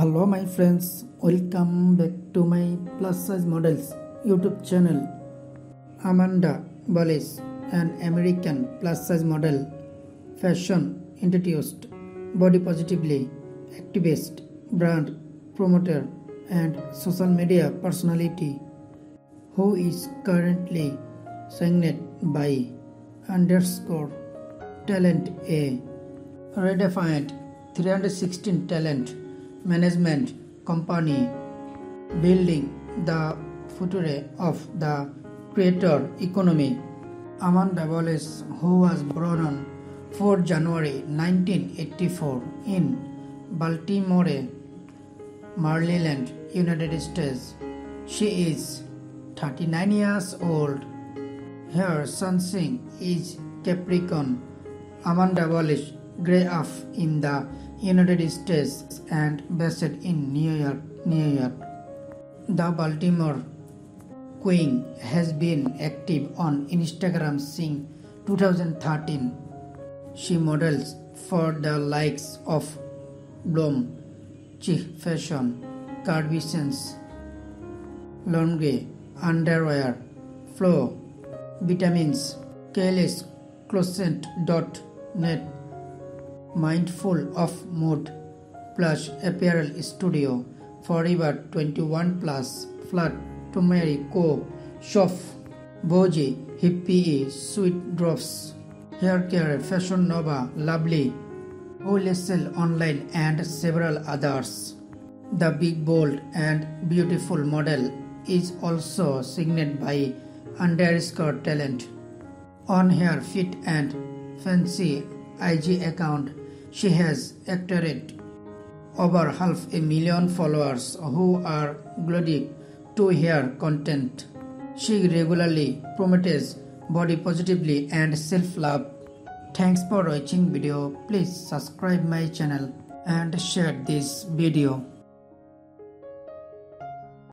Hello, my friends. Welcome back to my plus size models YouTube channel. Amanda Boles, an American plus size model, fashion enthusiast, body positively activist, brand promoter, and social media personality, who is currently signed by underscore talent A redefined 316 talent management company building the future of the creator economy. Amanda Boles, who was born on 4 January 1984 in Baltimore, Maryland, United States. She is 39 years old. Her sun sign is Capricorn. Amanda Boles up in the United States and based in New York, New York. The Baltimore Queen has been active on Instagram since 2013. She models for the likes of Bloom, Chic Fashion, Carbitions, Laundry, Underwear, Flow, Vitamins, Kaylis, Closet.net, Mindful of Mood, Plush Apparel Studio, Forever 21 Plus, Flat Mary Co. Shop, Boji, Hippie, Sweet Drops, Hair Care, Fashion Nova, Lovely, Wholesale Online, and several others. The big, bold, and beautiful model is also signed by underscore talent. On her fit and fancy IG account, she has attracted over half a million followers who are glued to her content. She regularly promotes body positively and self-love. Thanks for watching video. Please subscribe my channel and share this video.